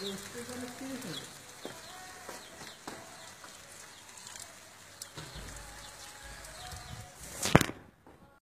他是。这这个精神。